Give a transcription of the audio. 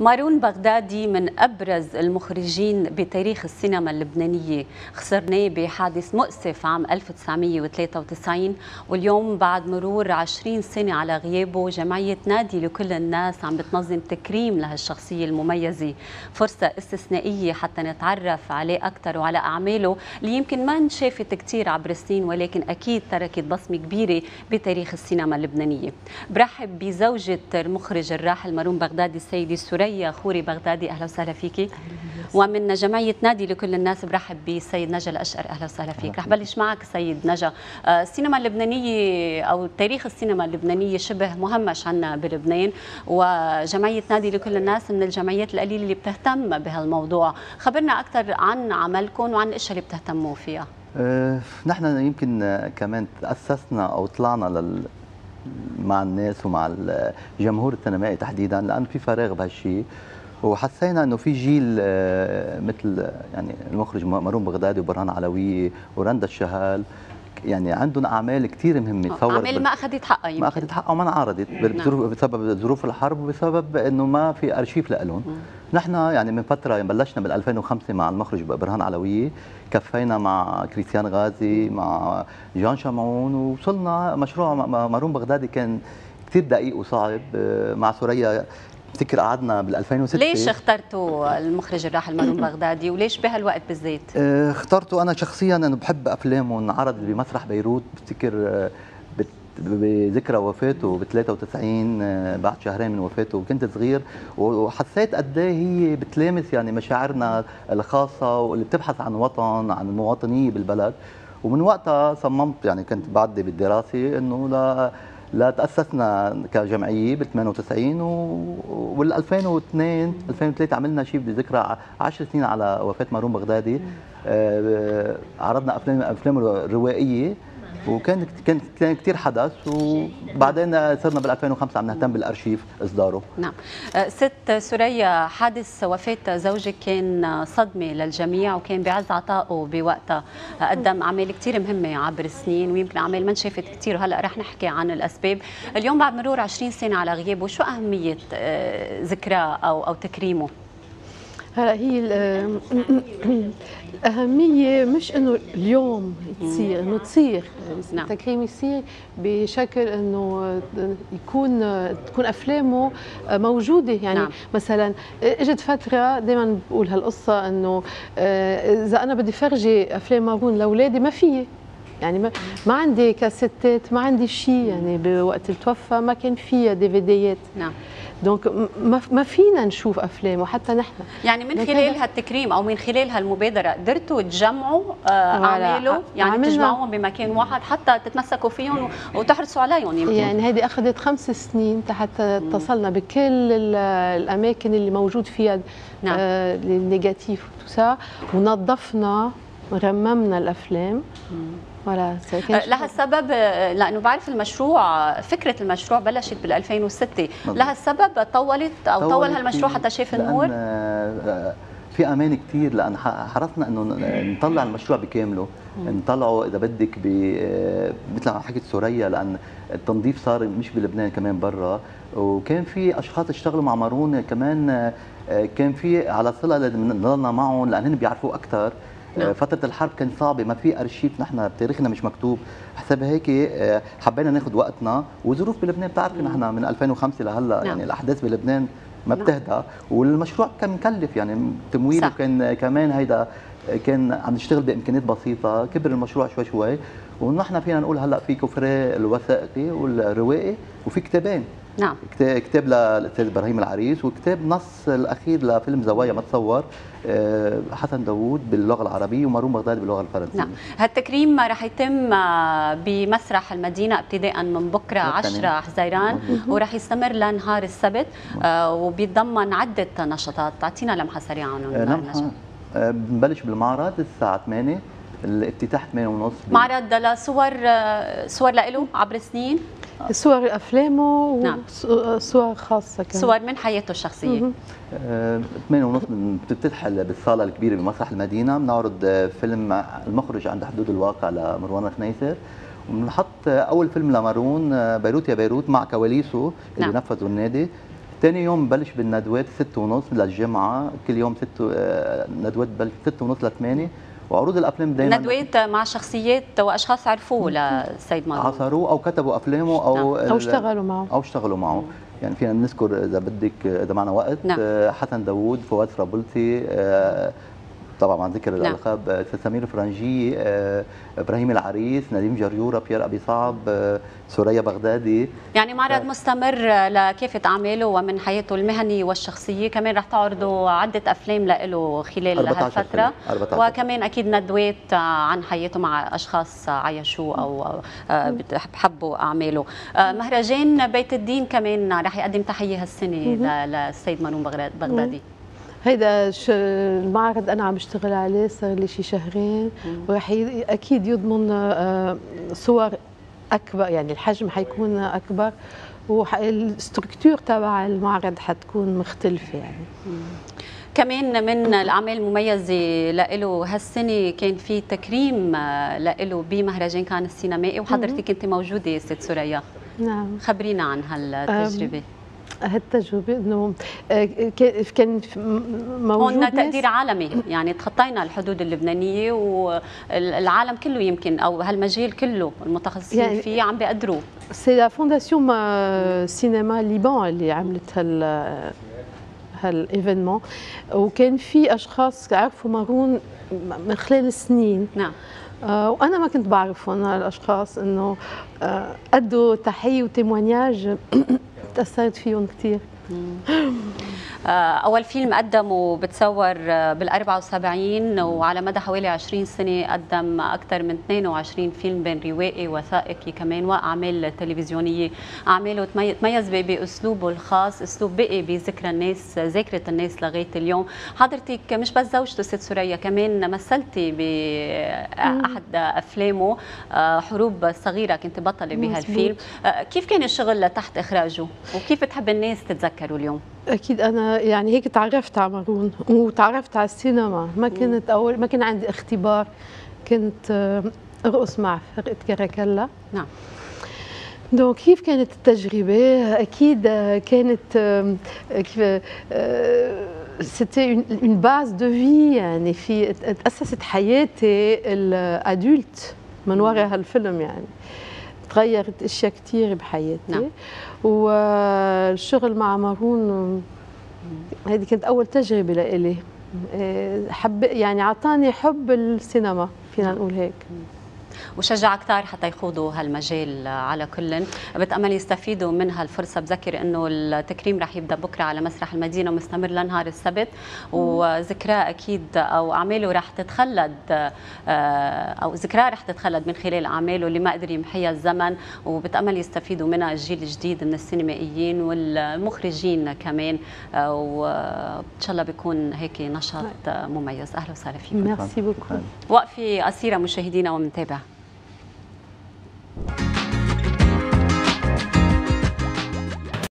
مارون بغدادي من أبرز المخرجين بتاريخ السينما اللبنانية. خسرناه بحادث مؤسف عام 1993 واليوم بعد مرور 20 سنة على غيابه جمعية نادي لكل الناس عم بتنظم تكريم لهالشخصية المميزة. فرصة استثنائية حتى نتعرف عليه أكثر وعلى أعماله اللي يمكن ما انشافت كثير عبر السنين ولكن أكيد تركت بصمة كبيرة بتاريخ السينما اللبنانية. برحب بزوجة المخرج الراحل مارون بغدادي السيدة سوريا ثريا خوري بغدادي أهلا وسهلا فيكي ومن جمعيه نادي لكل الناس برحب بالسيد نجا الأشقر أهلا وسهلا فيك. رح بلش معك سيد نجا. آه، السينما اللبنانية أو تاريخ السينما اللبنانية شبه مهمش عنا بلبنان وجمعيه نادي لكل الناس من الجمعيات القليلة اللي بتهتم بهالموضوع. خبرنا أكثر عن عملكم وعن الاشياء اللي بتهتموا فيها. أه نحن يمكن كمان تأسسنا أو طلعنا لل مع الناس ومع الجمهور السينمائي تحديدا لأن في فراغ بهالشيء وحسينا إنه في جيل آه، مثل يعني المخرج مارون بغدادي وبرهان علويه ورندا الشهال. يعني عندهم أعمال كثير مهمة تصور أعمال ما أخذت حقها يمكن. ما أخذت حقها وما انعرضت نعم. بسبب ظروف الحرب وبسبب إنه ما في أرشيف لهم نحن يعني من فترة يعني بلشنا بال 2005 مع المخرج برهان علوية كفينا مع كريستيان غازي مع جان شمعون ووصلنا مشروع مارون بغدادي كان كثير دقيق وصعب آه، مع سوريا بفتكر قعدنا بال 2006 ليش اخترتوا المخرج الراحل مارون بغدادي وليش بهالوقت بالذات؟ آه، اخترته أنا شخصيا أنا بحب أفلامه انعرض بمسرح بيروت. بفتكر آه، بذكرى وفاته ب 93 آه، بعد شهرين من وفاته وكنت صغير وحسيت قد إيه هي بتلامس يعني مشاعرنا الخاصة واللي بتبحث عن وطن عن المواطنيه بالبلد. ومن وقتها صممت يعني كنت بعدي بالدراسة إنه لا لا تأسسنا كجمعية بال 98 وبال 2002 2003 عملنا شيء بذكرى 10 سنين على وفاة مارون بغدادي. آه، عرضنا أفلام أفلام روائية. وكان كان كان كثير حدث وبعدين صرنا بال 2005 عم نهتم بالأرشيف إصداره. نعم. أه، ست سوريا حادث وفاة زوجك كان صدمة للجميع وكان بعز عطائه بوقتها قدم أعمال كثير مهمة عبر السنين ويمكن أعمال ما انشافت كثير وهلا رح نحكي عن الأسباب. اليوم بعد مرور 20 سنة على غيابه شو أهمية أه، ذكراه أو أو تكريمه؟ هلا هي الأهمية مش إنه اليوم تصير إنه تصير نعم. التكريم يصير بشكل إنه يكون تكون أفلامه موجودة يعني نعم. مثلا إجت فترة دائما بقول هالقصة إنه آه، إذا أنا بدي فرجي أفلام مارون لأولادي ما فيي يعني ما, ما عندي كاسيتات ما عندي شيء يعني بوقت توفى ما كان فيها ديفيديات. نعم. دونك ما فينا نشوف أفلام وحتى نحن. يعني من خلال هالتكريم أو من خلال هالمبادرة قدرتوا تجمعوا آه، اعماله يعني تجمعوهم بمكان واحد حتى تتمسكوا فيهم وتحرصوا عليهم. يمكن يعني هذه أخذت خمس سنين حتى اتصلنا بكل الأماكن اللي موجود فيها نعم. آه النيجاتيف ونظفنا ورممنا الأفلام. ولا أه، لها السبب أه، لأنه بعرف المشروع فكرة المشروع بلشت بال 2006 لها السبب طولت أو طول هالمشروع حتى شاف النور؟ أه، في أمان كثير لأن حرصنا إنه نطلع المشروع بكامله. نطلعه إذا بدك مثل ما حكيت سوريا لأن التنظيف صار مش بلبنان كمان برا. وكان في أشخاص اشتغلوا مع مارون كمان كان في على صلة نضلنا معهم لأن هن بيعرفوا أكثر نعم. آه، فترة الحرب كان صعبه ما في أرشيف نحن بتاريخنا مش مكتوب. حسب هيك آه، حبينا ناخذ وقتنا. وظروف بلبنان بتعرفي نحن من 2005 لهلا نعم. يعني الأحداث بلبنان ما نعم. بتهدى. والمشروع كان مكلف يعني تمويله كان كمان هيدا كان عم نشتغل بإمكانيات بسيطة. كبر المشروع شوي شوي. ونحن فينا نقول هلأ في كفري الوثائقي والروائي وفي كتابين. نعم. كتاب للاستاذ إبراهيم العريس وكتاب نص الأخير لفيلم زوايا ما تصور آه، حسن داوود باللغة العربية ومارون بغداد باللغة الفرنسية. نعم. هالتكريم رح يتم آه، بمسرح المدينة ابتداء من بكرة 10 حزيران ورح يستمر لنهار السبت آه، وبيتضمن عدة نشاطات. أعطينا لمحة سريعه عنهم نعم. بنبلش بالمعرض الساعة 8 الافتتاح 8 ونص. معرض لصور صور له عبر سنين صور أفلامه وصور نعم. خاصة كمان. صور من حياته الشخصية. 8 آه ونص بتفتح بالصالة الكبيرة بمسرح المدينة. بنعرض فيلم المخرج عند حدود الواقع لمروان الخنيسر وبنحط أول فيلم لمارون بيروت يا بيروت مع كواليسه اللي نعم. نفذوا النادي. ثاني يوم ببلش بالندوات 6 ونص للجمعة. كل يوم 6 ندوات ببلش 6 ونص ل 8 وعروض الأفلام دائما ندوات مع شخصيات وأشخاص عرفوه للسيد مارون عصروه أو كتبوا أفلامه أو نعم. أو اشتغلوا معه. أو اشتغلوا معه. يعني فينا نذكر إذا بدك إذا معنا وقت. نعم. حسن داوود فؤاد فرابلتي طبعا مع ذكر نعم. الألقاب سمير فرنجي إبراهيم العريس نديم جرجورة بيير أبي صعب سوريا بغدادي. يعني معرض ف... مستمر لكافه اعماله ومن حياته المهنيه والشخصية. كمان رح تعرضوا عدة أفلام له خلال هالفترة. وكمان أكيد ندوات عن حياته مع أشخاص عايشوه أو بحبوا أعماله. مهرجان بيت الدين كمان رح يقدم تحية هالسنة للسيد مارون بغدادي. هيدا المعرض أنا عم بشتغل عليه صار لي شي شهرين. وراح أكيد يضمن صور أكبر يعني الحجم حيكون أكبر. والستركتور تبع المعرض حتكون مختلفة يعني. كمان من الاعمال المميزه له هالسنة كان في تكريم له بمهرجان كان السينمائي. وحضرتك كنت موجودة ست سوريا. نعم. خبرينا عن هالتجربة. هالتجربة إنه آه، كان موجود هون تقدير عالمي. يعني تخطينا الحدود اللبنانية والعالم كله يمكن أو هالمجال كله المتخصصين يعني فيه عم بيقدروا. c'est la Fondation Cinéma Liban اللي عملت هال هال événement. وكان في أشخاص عرفوا مارون من خلال السنين نعم. آه وأنا ما كنت بعرفهم هالاشخاص إنه آه أدوا تحية وتيموانياج تأثرت فيهم كثير أول فيلم قدمه بتصور آه، بال 74 وعلى مدى حوالي 20 سنة قدم أكثر من 22 فيلم بين روائي وثائقي كمان وأعمال تلفزيونية. أعماله تميز بأسلوبه الخاص أسلوب بقي بذكرى الناس ذاكرة الناس لغاية اليوم. حضرتك مش بس زوجته ست سوريا كمان مثلتي باحد أفلامه آه، حروب صغيرة كنت بطلة بهالفيلم كيف كان الشغل تحت إخراجه؟ وكيف بتحب الناس تتذكروا اليوم؟ أكيد أنا يعني هيك تعرفت على مارون وتعرفت على السينما. ما كنت أول ما كان عندي اختبار كنت آه، ارقص مع فرقة كاراكلا نعم. دونك كيف كانت التجربة؟ أكيد آه، كانت آه، كيف c'était une base de vie يعني في تأسست حياتي ال adulte من وراء هالفيلم يعني. تغيرت أشياء كثير بحياتي. نعم. والشغل مع مارون هذه كانت أول تجربة لإلي. إيه، حب يعني أعطاني حب السينما فينا نقول هيك. وشجع كثار حتى يخوضوا هالمجال على كل. بتامل يستفيدوا من هالفرصه بذكر إنه التكريم رح يبدأ بكرة على مسرح المدينة ومستمر لنهار السبت. وذكراه أكيد أو أعماله رح تتخلد آه، أو ذكراه رح تتخلد من خلال أعماله اللي ما قدر يمحيها الزمن. وبتامل يستفيدوا منها الجيل الجديد من السينمائيين والمخرجين كمان. آه، وإن شاء الله بيكون هيك نشاط مميز. أهلا وسهلا فيكم. ميرسي بوكو وقفه قصيره مشاهدينا ومنتابع Thank you.